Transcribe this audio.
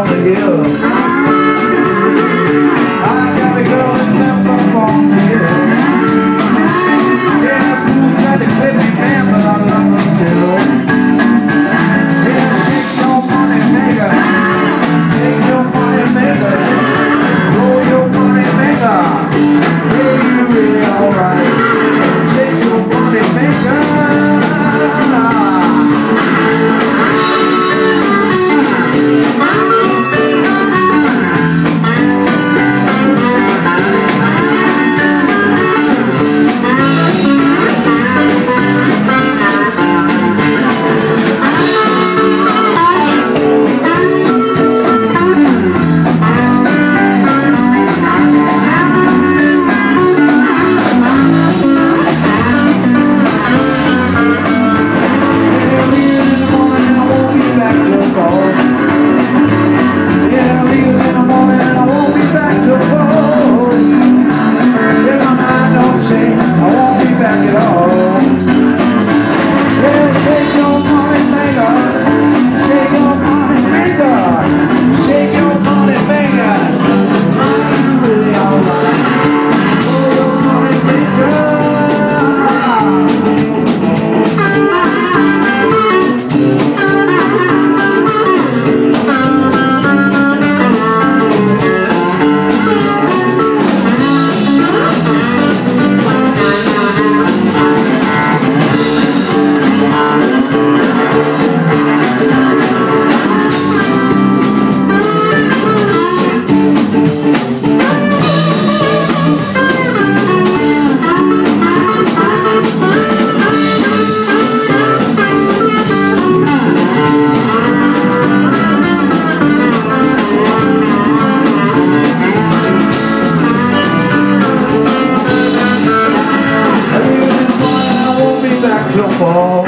on the hill. Fall